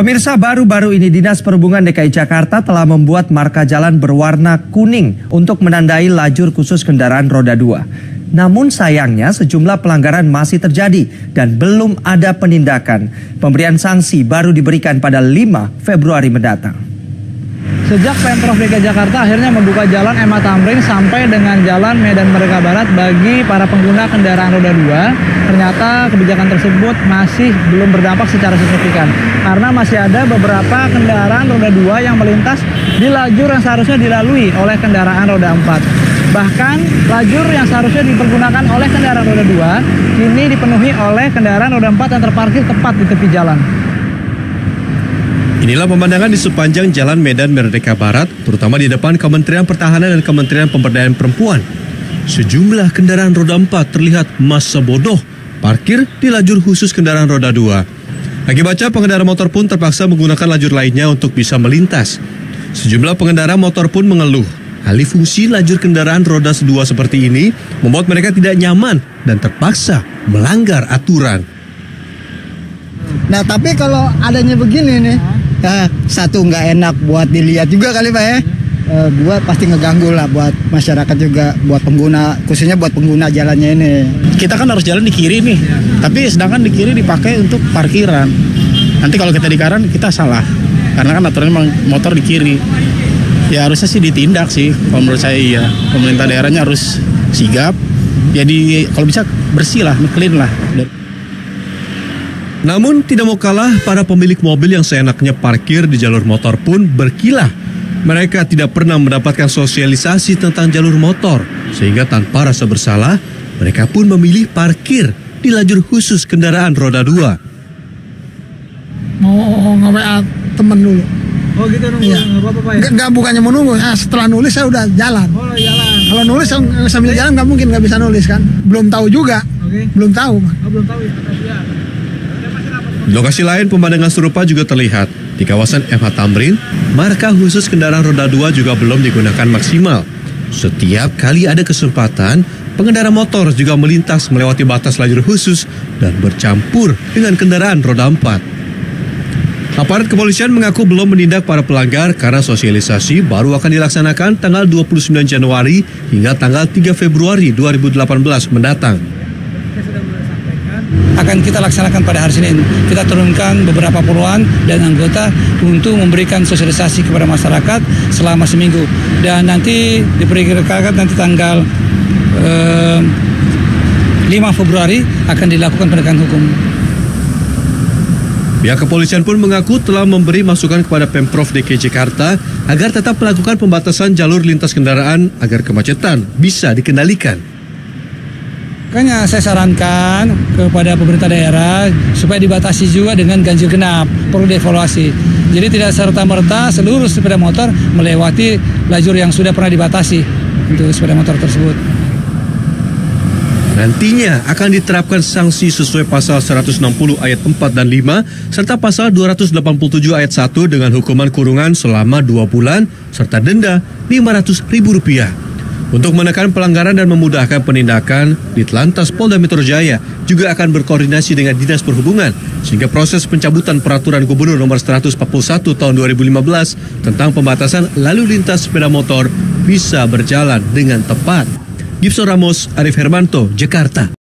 Pemirsa baru-baru ini Dinas Perhubungan DKI Jakarta telah membuat marka jalan berwarna kuning untuk menandai lajur khusus kendaraan roda 2. Namun sayangnya sejumlah pelanggaran masih terjadi dan belum ada penindakan. Pemberian sanksi baru diberikan pada 5 Februari mendatang. Sejak Pemprov DKI Jakarta akhirnya membuka jalan MH Tamrin sampai dengan jalan Medan Merdeka Barat bagi para pengguna kendaraan roda 2, ternyata kebijakan tersebut masih belum berdampak secara signifikan. Karena masih ada beberapa kendaraan roda 2 yang melintas di lajur yang seharusnya dilalui oleh kendaraan roda 4. Bahkan lajur yang seharusnya dipergunakan oleh kendaraan roda 2 kini dipenuhi oleh kendaraan roda 4 yang terparkir tepat di tepi jalan. Inilah pemandangan di sepanjang Jalan Medan Merdeka Barat, terutama di depan Kementerian Pertahanan dan Kementerian Pemberdayaan Perempuan. Sejumlah kendaraan roda 4 terlihat masa bodoh parkir di lajur khusus kendaraan roda 2. Akibatnya pengendara motor pun terpaksa menggunakan lajur lainnya untuk bisa melintas. Sejumlah pengendara motor pun mengeluh. Alih fungsi lajur kendaraan roda 2 seperti ini membuat mereka tidak nyaman dan terpaksa melanggar aturan. Nah tapi kalau adanya begini nih, ya, satu nggak enak buat dilihat juga kali pak ya. Dua pasti ngeganggu lah buat masyarakat juga, buat pengguna, khususnya buat pengguna jalannya ini. Kita kan harus jalan di kiri nih, tapi sedangkan di kiri dipakai untuk parkiran. Nanti kalau kita di kanan kita salah, karena kan aturannya memang motor di kiri. Ya harusnya sih ditindak sih, kalau menurut saya iya. Pemerintah daerahnya harus sigap, jadi kalau bisa bersih lah, clean lah. Namun tidak mau kalah, para pemilik mobil yang seenaknya parkir di jalur motor pun berkilah. Mereka tidak pernah mendapatkan sosialisasi tentang jalur motor, sehingga tanpa rasa bersalah, mereka pun memilih parkir di lajur khusus kendaraan roda 2. Mau nge-WA temen dulu. Oh gitu nunggu, Iya. nggak apa-apa ya? Nggak, bukannya mau nunggu, nah, setelah nulis saya udah jalan. Oh jalan, Kalau nulis sam- sambil jalan nggak mungkin nggak bisa nulis kan. Belum tahu juga, oke. belum tahu. Oh belum tahu ya, ya. Lokasi lain pemandangan serupa juga terlihat. Di kawasan MH Tamrin, marka khusus kendaraan roda 2 juga belum digunakan maksimal. Setiap kali ada kesempatan, pengendara motor juga melintas melewati batas lajur khusus dan bercampur dengan kendaraan roda 4. Aparat kepolisian mengaku belum menindak para pelanggar karena sosialisasi baru akan dilaksanakan tanggal 29 Januari hingga tanggal 3 Februari 2018 mendatang. Akan kita laksanakan pada hari Senin. Kita turunkan beberapa puluhan dan anggota untuk memberikan sosialisasi kepada masyarakat selama seminggu. Dan nanti diperkirakan nanti tanggal eh, 5 Februari akan dilakukan penegakan hukum. Pihak kepolisian pun mengaku telah memberi masukan kepada Pemprov DKI Jakarta agar tetap melakukan pembatasan jalur lintas kendaraan agar kemacetan bisa dikendalikan. Makanya saya sarankan kepada pemerintah daerah supaya dibatasi juga dengan ganjil genap, perlu dievaluasi. Jadi tidak serta-merta seluruh sepeda motor melewati lajur yang sudah pernah dibatasi untuk sepeda motor tersebut. Nantinya akan diterapkan sanksi sesuai pasal 160 ayat 4 dan 5 serta pasal 287 ayat 1 dengan hukuman kurungan selama 2 bulan serta denda Rp500.000. Untuk menekan pelanggaran dan memudahkan penindakan, Ditlantas Polda Metro Jaya juga akan berkoordinasi dengan Dinas Perhubungan sehingga proses pencabutan peraturan Gubernur nomor 141 tahun 2015 tentang pembatasan lalu lintas sepeda motor bisa berjalan dengan tepat. Gibson Ramos, Arif Hermanto, Jakarta.